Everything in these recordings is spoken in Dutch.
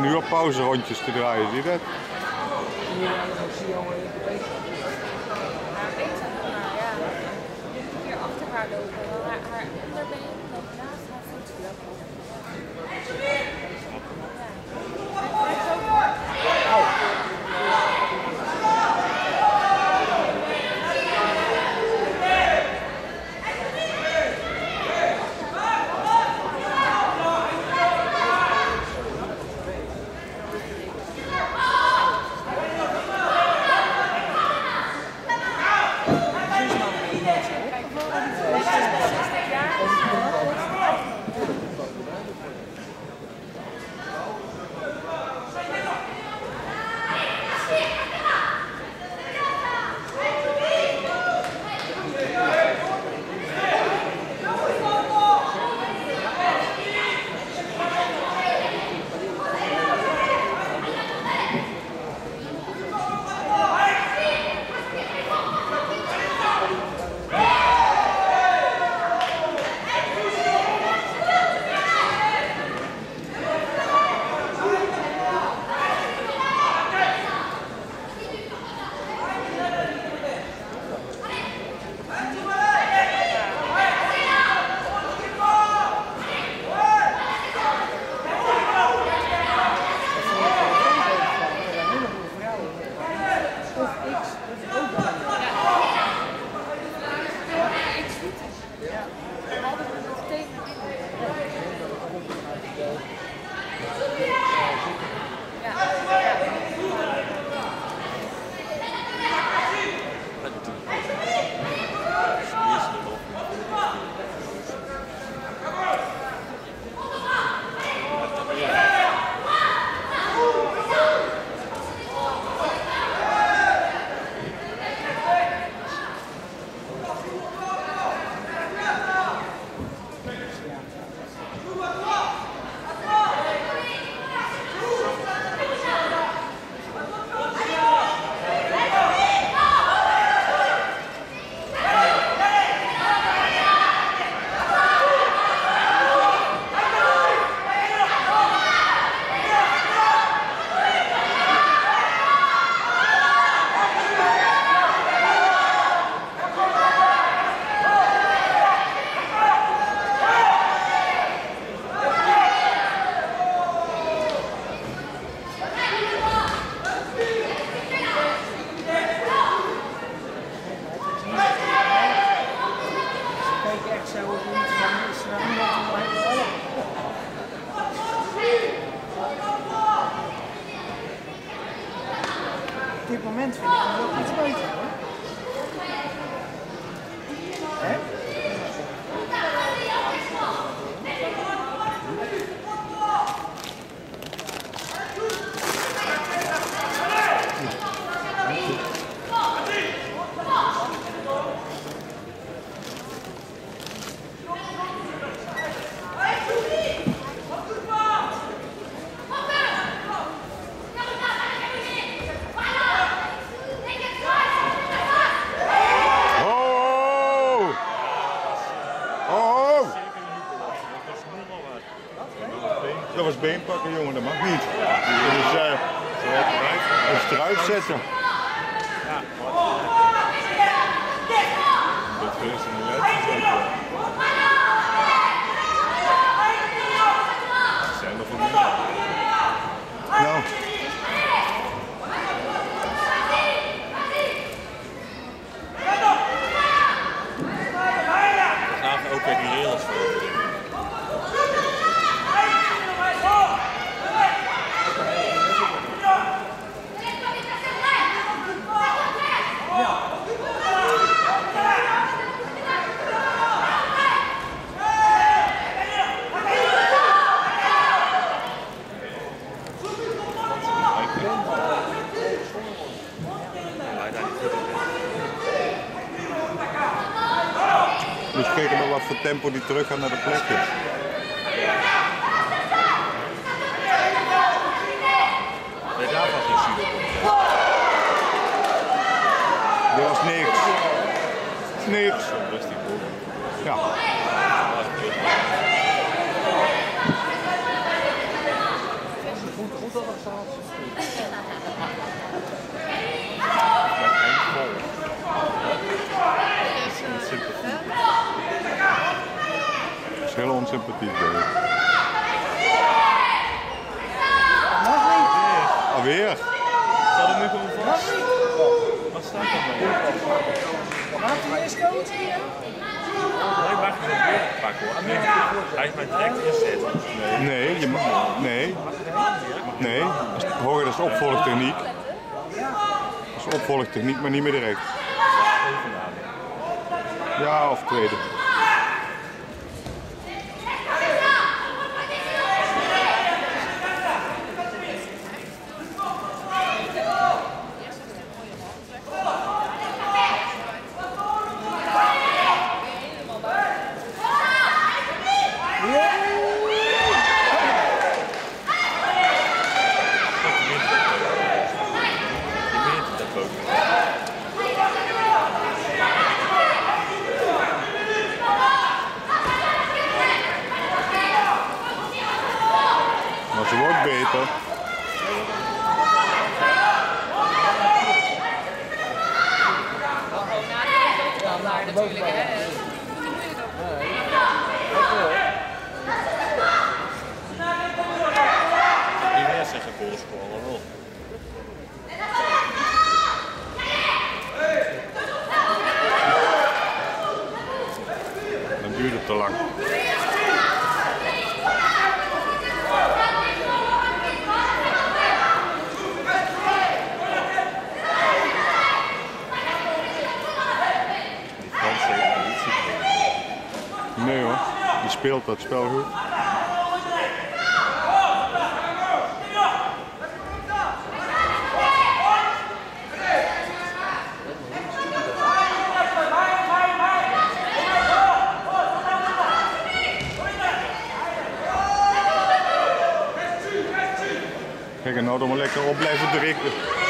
begint nu al pauze rondjes te draaien, zie je dat? Ja. Hier achter haar lopen. Op dit moment vind ik hem wel iets beter hoor. Hè? Oh! Oh! oh. Dat was beenpakken, jongen, dat mag niet. Dus, eh, dat is eruit zetten. Nou, Graag ook weer die rails. Dus kijken maar wat voor tempo die terug gaat naar de plek is. Nee, niks. Niks. Ja. Ja. Dit was Ja. Ja. Ja. Thank sympathiek bij je. Nog niet. Alweer? Zal het nu gewoon Nog vast? niet. Wat staat er dan? Maakt hij eerst coach hier? Nee, mag je nog weer pakken hoor. Nee, hij is mijn direct inzet. Nee, je mag, nee. Nee, is- hoor, dat is opvolgtechniek. Dat is opvolgtechniek, maar niet meer direct. Ja, of tweede. Je meent dat ook. Maar ze wordt beter. Daar natuurlijk, hè. Iedereen zegt een goal scoren wel. Dan duurt het te lang. Die Franse politie. Nee hoor, die speelt dat spel goed. Kijk, en nou dan maar lekker op blijven drukken.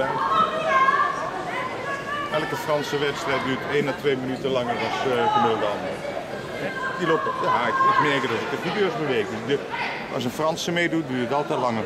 Dat. Elke Franse wedstrijd duurt 1 à 2 minuten langer dan uh, gemiddelde andere. Die lopen, ja, ik, ik merk als ik de video's beweeg. Als een Franse meedoet, duurt het altijd langer.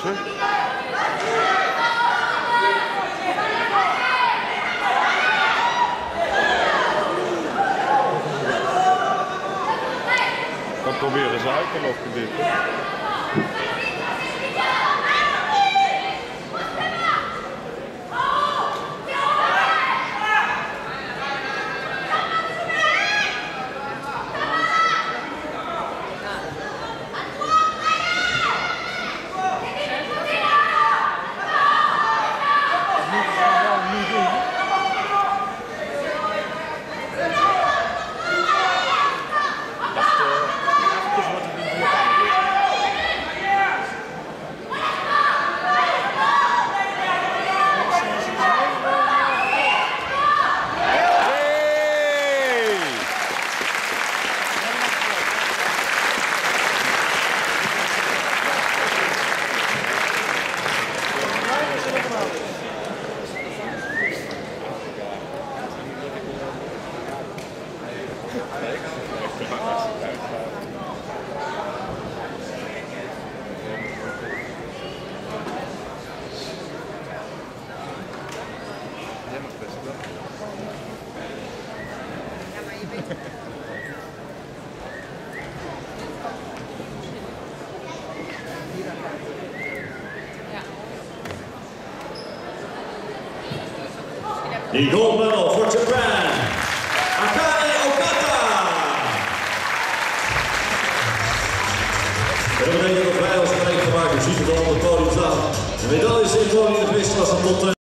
Hè. Dan proberen ze uit te lokken dit. The gold medal for Japan, Akane Okata. We hebben vrij als gelijk gemaakt. Het al op het podium staan. De medaille is in de piste was een